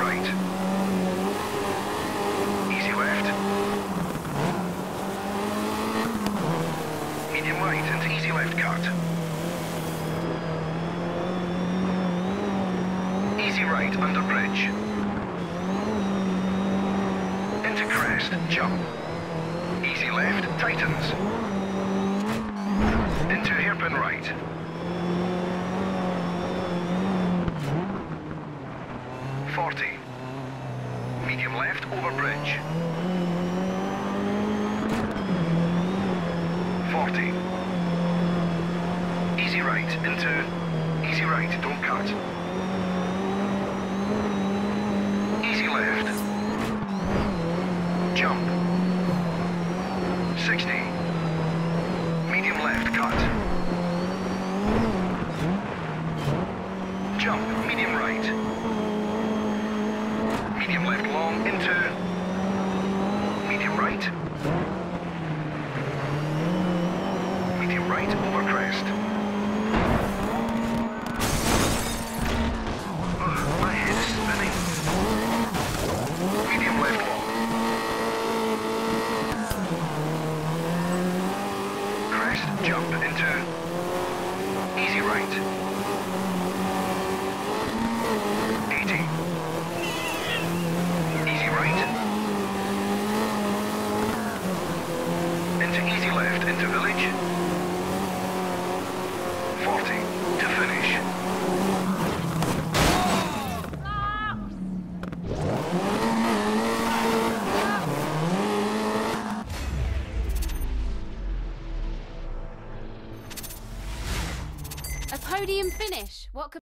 right. Easy left. Medium right and easy left cut. Easy right under bridge. Into crest, jump. Easy left, tightens. Into hairpin right. Forty. Medium left over bridge. Forty. Easy right into. Easy right, don't cut. Easy left. Jump. 60. Medium left, cut. Jump, medium right. Medium left long into. Medium right. Medium right over crest. Ugh, ah, my head is spinning. Medium left long. Crest, jump into easy right. left into village. 40 to finish. A podium finish. What could